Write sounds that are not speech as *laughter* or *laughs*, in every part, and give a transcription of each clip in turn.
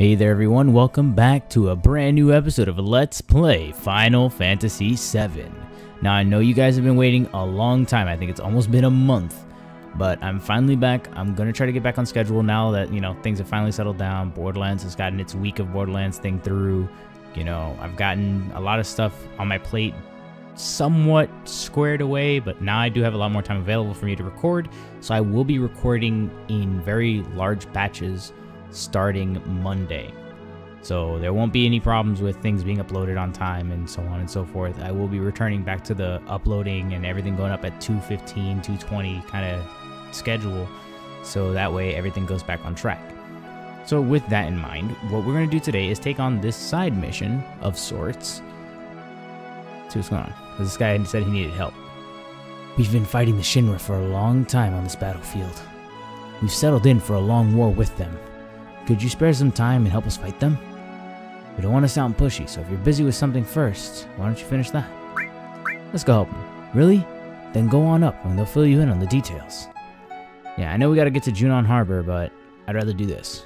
Hey there everyone, welcome back to a brand new episode of Let's Play Final Fantasy VII. Now I know you guys have been waiting a long time, I think it's almost been a month, but I'm finally back. I'm gonna try to get back on schedule now that, you know, things have finally settled down. Borderlands has gotten its week of Borderlands thing through. You know, I've gotten a lot of stuff on my plate somewhat squared away, but now I do have a lot more time available for me to record, so I will be recording in very large batches starting Monday. So there won't be any problems with things being uploaded on time and so on and so forth. I will be returning back to the uploading and everything going up at 215, 220 kind of schedule. So that way everything goes back on track. So with that in mind, what we're going to do today is take on this side mission of sorts. See what's going on. Because this guy said he needed help. We've been fighting the Shinra for a long time on this battlefield. We've settled in for a long war with them. Could you spare some time and help us fight them? We don't want to sound pushy, so if you're busy with something first, why don't you finish that? Let's go help them. Really? Then go on up and they'll fill you in on the details. Yeah, I know we gotta get to Junon Harbor, but I'd rather do this.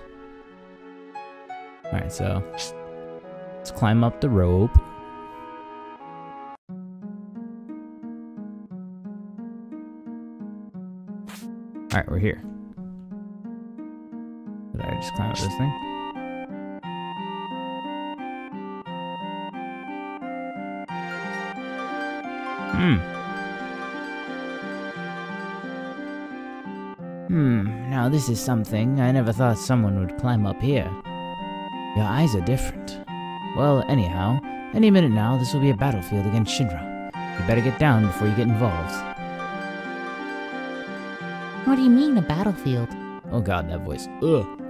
Alright, so let's climb up the rope. Alright, we're here. I just climb up this thing? Hmm. Hmm, now this is something. I never thought someone would climb up here. Your eyes are different. Well, anyhow, any minute now, this will be a battlefield against Shinra. You better get down before you get involved. What do you mean, a battlefield? Oh god, that voice. Ugh.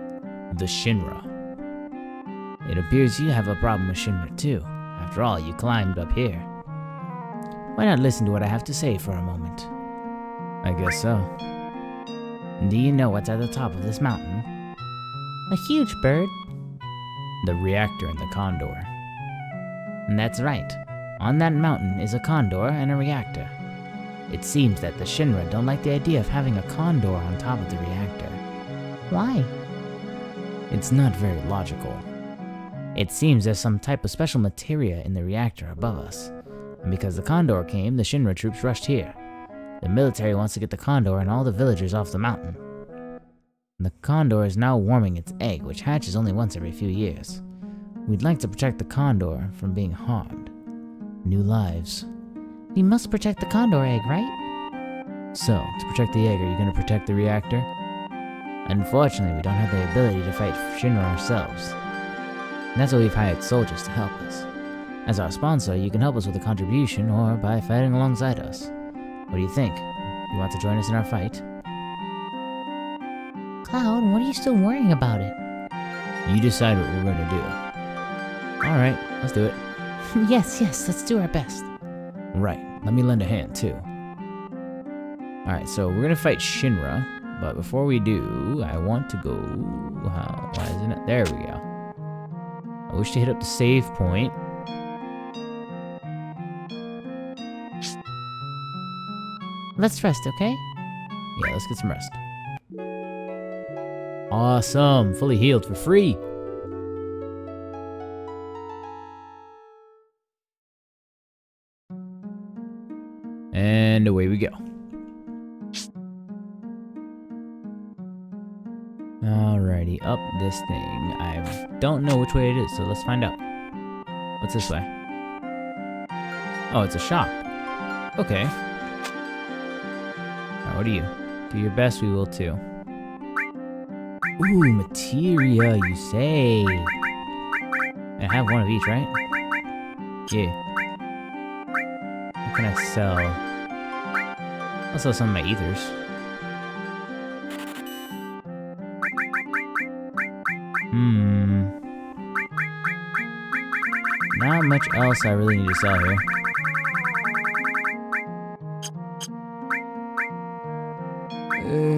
The Shinra. It appears you have a problem with Shinra too. After all, you climbed up here. Why not listen to what I have to say for a moment? I guess so. Do you know what's at the top of this mountain? A huge bird? The reactor and the condor. That's right. On that mountain is a condor and a reactor. It seems that the Shinra don't like the idea of having a condor on top of the reactor. Why? It's not very logical. It seems there's some type of special materia in the reactor above us. And because the Condor came, the Shinra troops rushed here. The military wants to get the Condor and all the villagers off the mountain. The Condor is now warming its egg, which hatches only once every few years. We'd like to protect the Condor from being harmed. New lives. We must protect the condor egg, right? So, to protect the egg, are you going to protect the reactor? Unfortunately, we don't have the ability to fight Shinra ourselves. And that's why we've hired soldiers to help us. As our sponsor, you can help us with a contribution or by fighting alongside us. What do you think? You want to join us in our fight? Cloud, what are you still worrying about it? You decide what we're going to do. Alright, let's do it. *laughs* yes, yes, let's do our best. Right, let me lend a hand too. Alright, so we're gonna fight Shinra, but before we do, I want to go... How? Why isn't it? There we go. I wish to hit up the save point. Let's rest, okay? Yeah, let's get some rest. Awesome, fully healed for free. And away we go. Alrighty, up this thing. I don't know which way it is, so let's find out. What's this way? Oh, it's a shop. Okay. Alright, what are you? Do your best, we will too. Ooh, materia, you say. I have one of each, right? Yeah. What can I sell? I'll sell some of my ethers. Hmm. Not much else I really need to sell here. Uh,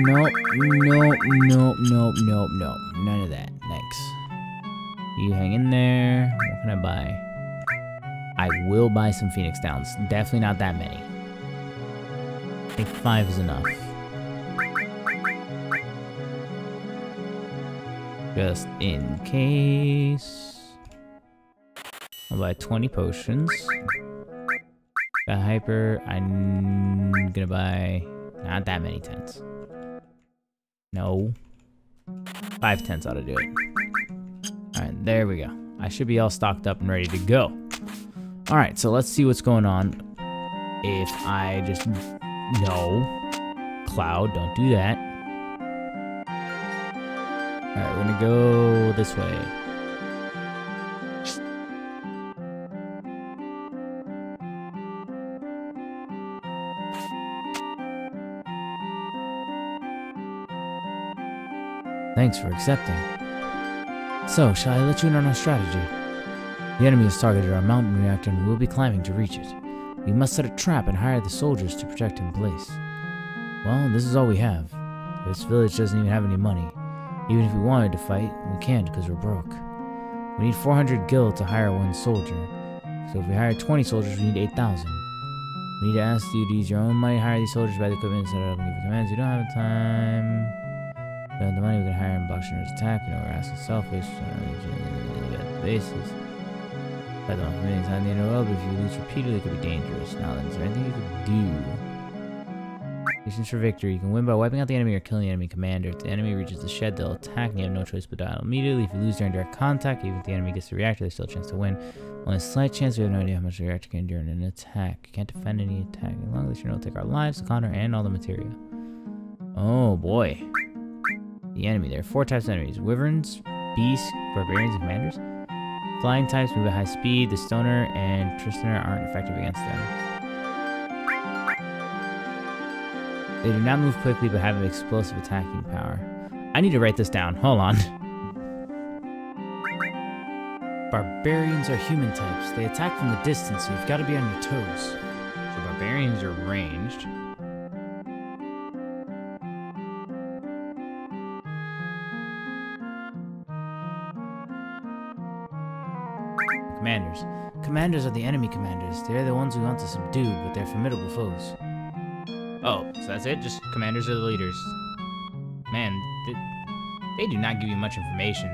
nope, nope, nope, nope, nope, nope. None of that. Thanks. You hang in there. What can I buy? I will buy some Phoenix Downs. Definitely not that many. I think five is enough. Just in case. I'll buy 20 potions. Got hyper. I'm gonna buy not that many tents. No. Five tents ought to do it. Alright, there we go. I should be all stocked up and ready to go. Alright, so let's see what's going on. If I just... No. Cloud, don't do that. Alright, we're gonna go this way. Thanks for accepting. So, shall I let you in on our strategy? The enemy has targeted our mountain reactor and we will be climbing to reach it. We must set a trap and hire the soldiers to protect in place. Well, this is all we have. This village doesn't even have any money. Even if we wanted to fight, we can't because we're broke. We need 400 gil to hire one soldier. So if we hire 20 soldiers, we need 8,000. We need to ask you to use your own money, hire these soldiers, buy the equipment, set up, and give the commands. We don't have the time. We don't have the money, we can hire and block Shinra's attack. We know we're asking selfish. Uh, basis. Don't know if many times in a row, but if you lose repeatedly, it could be dangerous. Now then, is there anything you could do? Missions for victory. You can win by wiping out the enemy or killing the enemy commander. If the enemy reaches the shed, they'll attack and you have no choice but to immediately. If you lose during direct contact, even if the enemy gets the reactor, there's still a chance to win. Only a slight chance, we have no idea how much the reactor can endure in an attack. You can't defend any attack. As long as you know take our lives, the Condor, and all the material. Oh boy. The enemy. There are four types of enemies. Wyverns, beasts, barbarians, and commanders. Flying types move at high speed. The Stoner and Tri-Stoner aren't effective against them. They do not move quickly but have an explosive attacking power. I need to write this down. Hold on. Barbarians are human types. They attack from the distance, so you've got to be on your toes. So barbarians are ranged. Commanders. Commanders are the enemy commanders. They're the ones we want to subdue, but they're formidable foes. Oh, so that's it? Just commanders are the leaders. Man, they, they do not give you much information.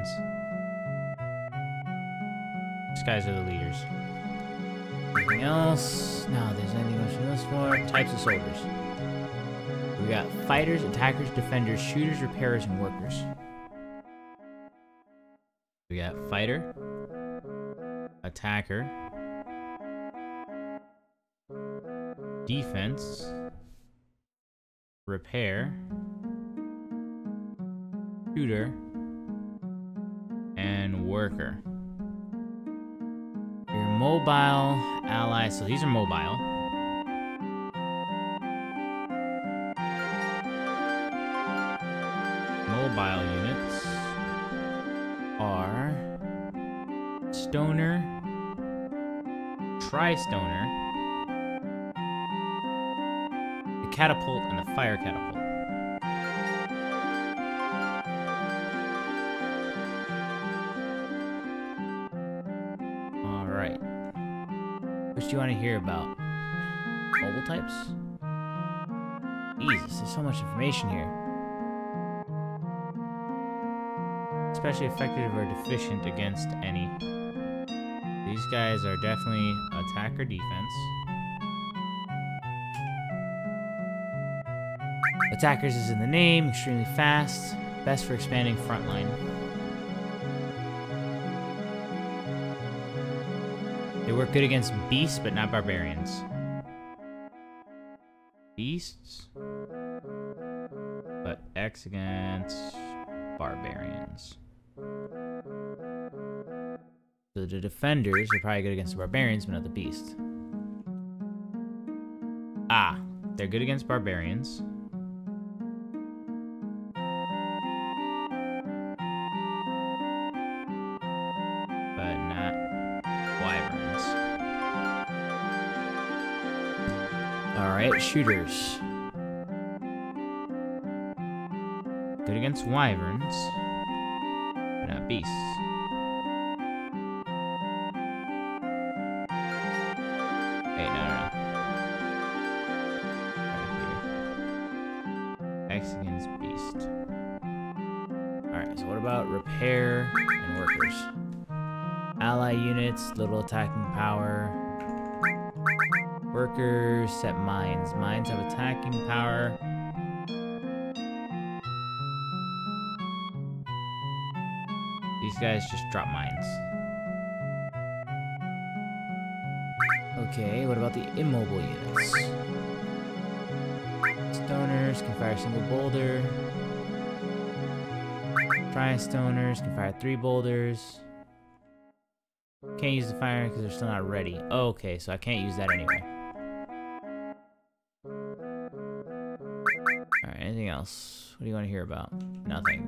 These guys are the leaders. Anything else? No, there's anything else from this for. Types of soldiers. We got fighters, attackers, defenders, shooters, repairers, and workers. We got fighter, attacker, defense, repair, shooter, and worker. Your mobile allies, so these are mobile. Mobile units are Stoner, Tri-Stoner, Catapult, and the Fire Catapult. Alright. Which do you want to hear about? Mobile types? Jesus, there's so much information here. Especially effective or deficient against any. These guys are definitely attack or defense. Attackers is in the name, extremely fast, best for expanding frontline. They work good against beasts, but not barbarians. Beasts, but X against barbarians. So the defenders are probably good against the barbarians, but not the beast. Ah, they're good against barbarians. Alright, shooters. Good against wyverns, but not beasts. Wait, no, no, no. Right here. X against beast. Alright, so what about repair and workers. Ally units, little attacking power. Workers set mines. Mines have attacking power. These guys just drop mines. Okay, what about the immobile units? Stoners can fire a single boulder. Tri-stoners can fire three boulders. Can't use the fire because they're still not ready. Oh, okay, so I can't use that anyway. Else? What do you want to hear about? Nothing.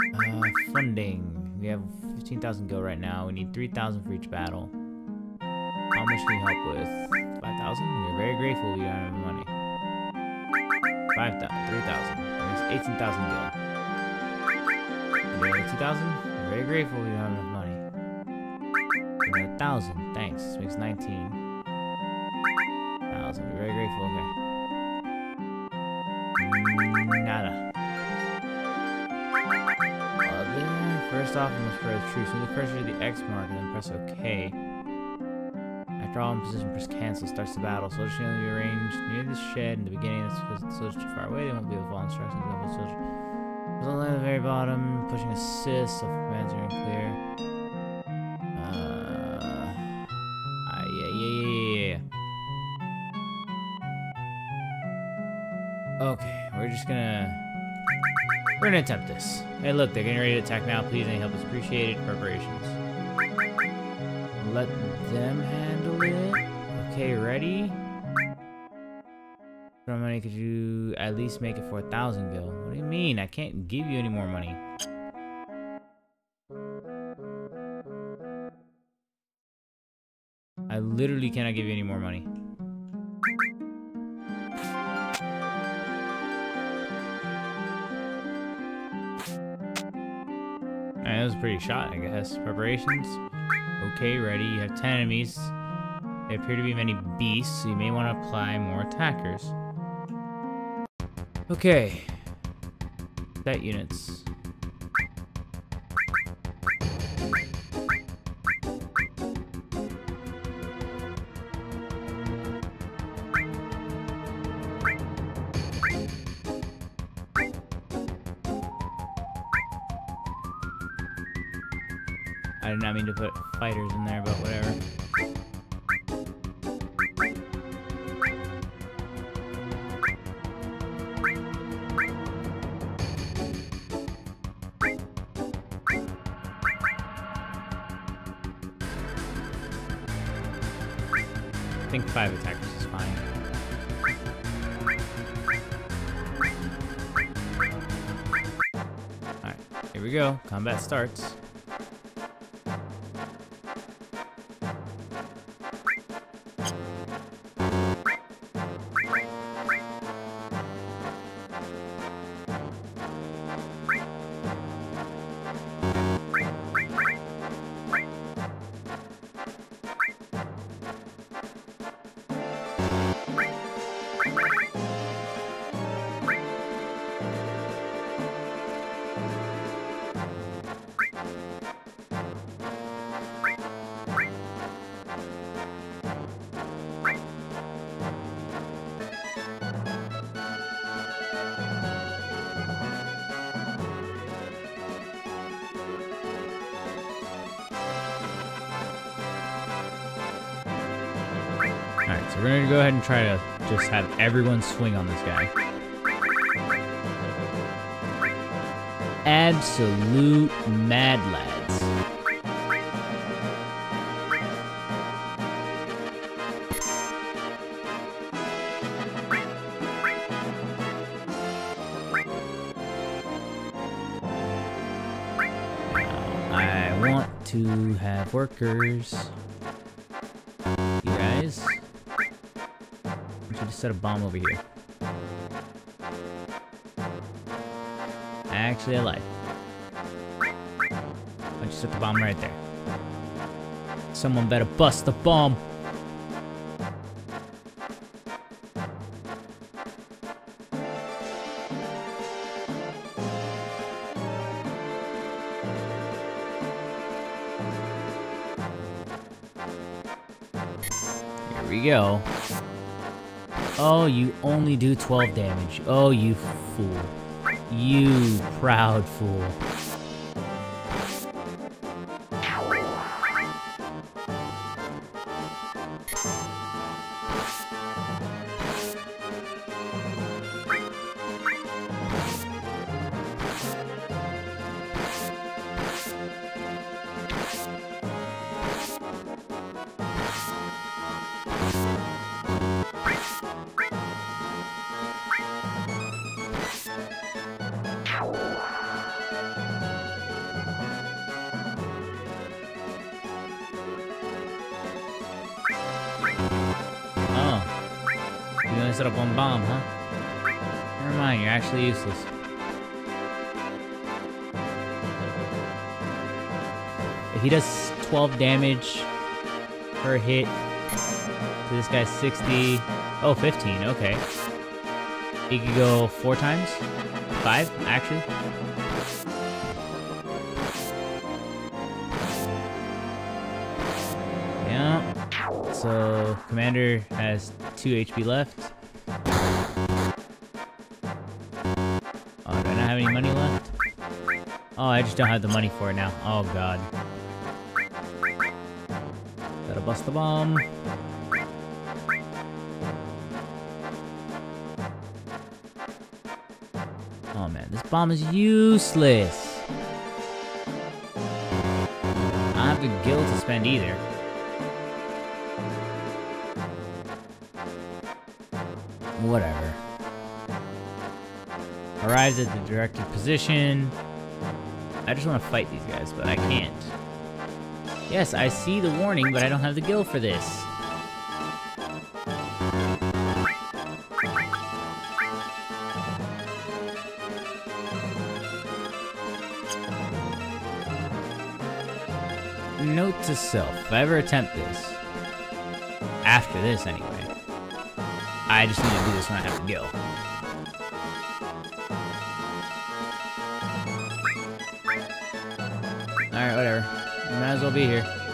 Uh, funding. We have 15,000 go right now. We need 3,000 for each battle. How much can you help with? 5,000? We're very grateful we don't have money. 5,000, 3,000. That makes 18,000 gil. We have 2,000? We're very grateful we don't have enough money. We got 1,000. Thanks. This makes 19. 1,000. We're very grateful. Okay. Nada. Other. Uh, first off, we must press true. So the pressure the X mark and then press OK. After all in position, press cancel. Starts the battle. Soldiers can only be arranged near the shed in the beginning. That's because the soldiers too far away. They won't be able to follow instructions. The soldier. There's at the very bottom. Pushing assist. Self commands are unclear. Okay, we're just gonna. We're gonna attempt this. Hey, look, they're getting ready to attack now. Please, any help is appreciated. Preparations. Let them handle it. Okay, ready? How money could you at least make it for a thousand gil? What do you mean? I can't give you any more money. I literally cannot give you any more money. That was pretty shot, I guess. Preparations. Okay, ready. You have 10 enemies. They appear to be many beasts, so you may want to apply more attackers. Okay. Set units. I did not mean to put fighters in there, but whatever. I think five attackers is fine. Alright, here we go. Combat starts. Alright, so we're gonna go ahead and try to just have everyone swing on this guy. Absolute mad lads. I want to have workers. set a bomb over here. Actually, I lied. I just set the bomb right there. Someone better bust the bomb! Here we go. Oh, you only do 12 damage. Oh, you fool. You proud fool. Set up one bomb, huh? Never mind, you're actually useless. If he does 12 damage per hit to this guy's 60... Oh, 15, okay. He could go four times? Five, actually? Yeah. So, Commander has 2 HP left. I just don't have the money for it now. Oh, God. Gotta bust the bomb. Oh, man. This bomb is useless. I don't have the gil to spend either. Whatever. Arrives at the directed position. I just want to fight these guys, but I can't. Yes, I see the warning, but I don't have the gil for this. Note to self, if I ever attempt this, after this anyway, I just need to do this when I have the gil. Might as well be here.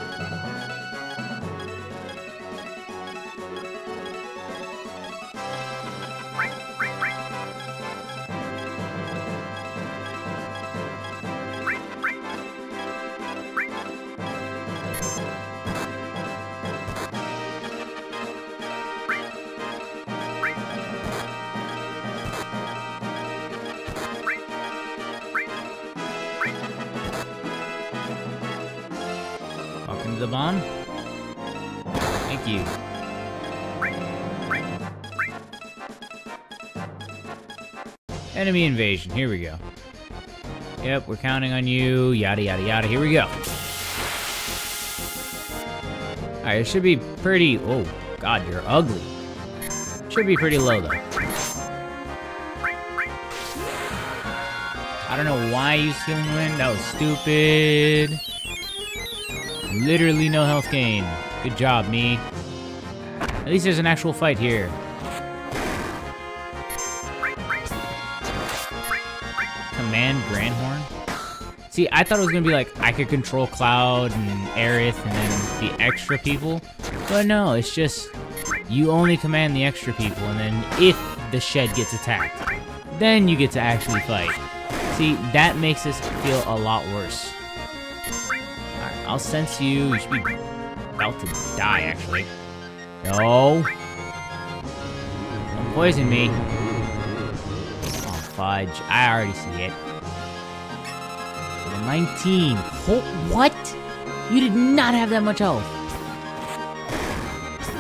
The bomb. Thank you. Enemy invasion. Here we go. Yep, we're counting on you. Yada, yada, yada. Here we go. Alright, it should be pretty... Oh, God, you're ugly. Should be pretty low, though. I don't know why I used Healing Wind. That was stupid. Literally no health gain. Good job, me. At least there's an actual fight here. Command Grandhorn? See, I thought it was gonna be like, I could control Cloud and Aerith and then the extra people. But no, it's just, you only command the extra people, and then if the shed gets attacked, then you get to actually fight. See, that makes this feel a lot worse. I'll sense you. You should be about to die, actually. No. Don't poison me. Oh, fudge. I already see it. Level 19. Ho what? You did not have that much health.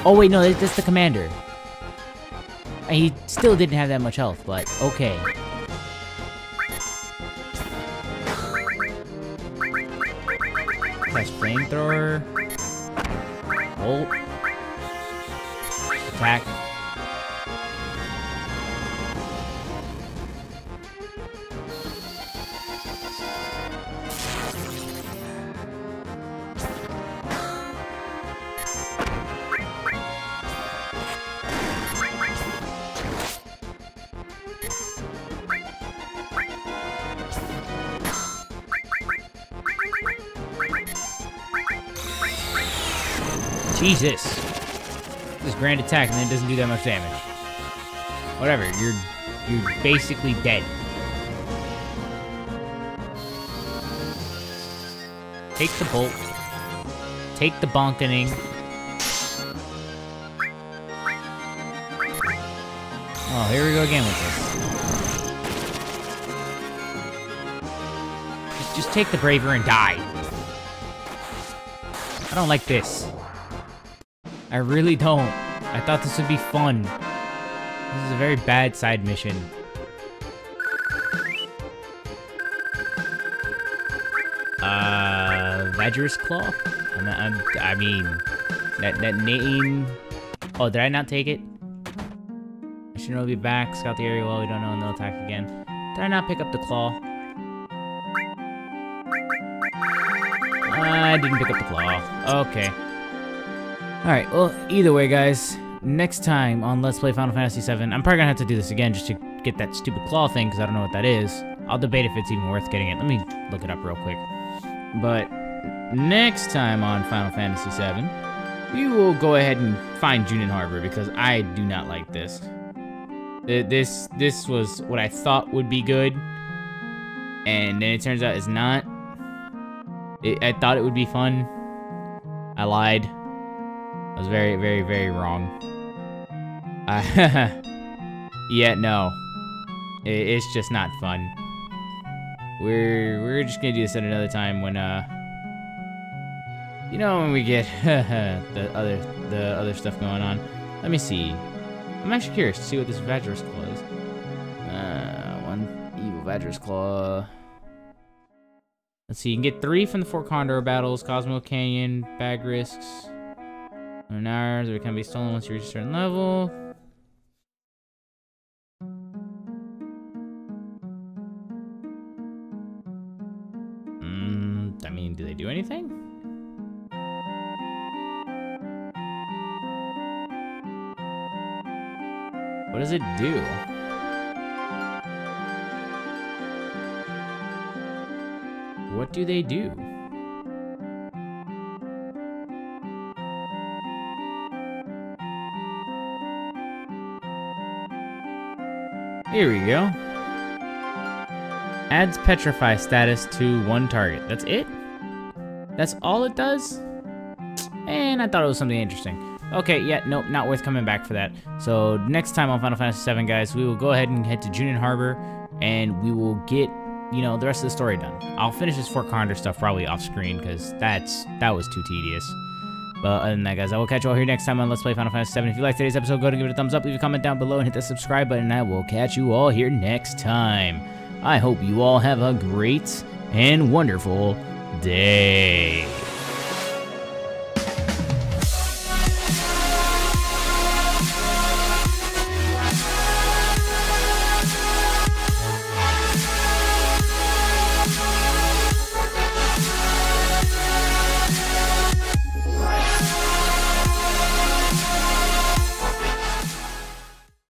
Oh, wait, no, that- that's the commander. And he still didn't have that much health, but okay. Flamethrower. Ult. Attack. Jesus. this grand attack and then it doesn't do that much damage. Whatever, you're you're basically dead. Take the bolt. Take the bonkening. Oh, here we go again with this. Just, just take the braver and die. I don't like this. I really don't. I thought this would be fun. This is a very bad side mission. Uh, Vagyrisk Claw? I'm, I'm, i mean, that, that name... Oh, did I not take it? I should really be back, scout the area well, we don't know, and they'll attack again. Did I not pick up the claw? I didn't pick up the claw. Okay. Alright, well, either way, guys, next time on Let's Play Final Fantasy VII, I'm probably gonna have to do this again just to get that stupid claw thing, because I don't know what that is. I'll debate if it's even worth getting it. Let me look it up real quick. But next time on Final Fantasy VII, we will go ahead and find Junon Harbor, because I do not like this. This this was what I thought would be good, and then it turns out it's not. It, I thought it would be fun. I lied. I was very, very, very wrong. Uh, *laughs* yeah, no. It, it's just not fun. We're we're just gonna do this at another time when uh you know when we get *laughs* the other the other stuff going on. Let me see. I'm actually curious to see what this Vagyrisk Claw is. Uh, one evil Vagyrisk Claw. Let's see, you can get three from the four Condor battles, Cosmo Canyon, Bagrisks. Lunars, or can be stolen once you reach a certain level. Mm, I mean, do they do anything? What does it do? What do they do? Here we go. Adds Petrify status to one target. That's it? That's all it does? And I thought it was something interesting. Okay, yeah, nope, not worth coming back for that. So next time on Final Fantasy VII, guys, we will go ahead and head to Junon Harbor, and we will get, you know, the rest of the story done. I'll finish this Fort Condor stuff probably off screen, because that's that was too tedious. But other than that, guys, I will catch you all here next time on Let's Play Final Fantasy VII. If you like today's episode, go ahead and give it a thumbs up, leave a comment down below, and hit the subscribe button. I will catch you all here next time. I hope you all have a great and wonderful day.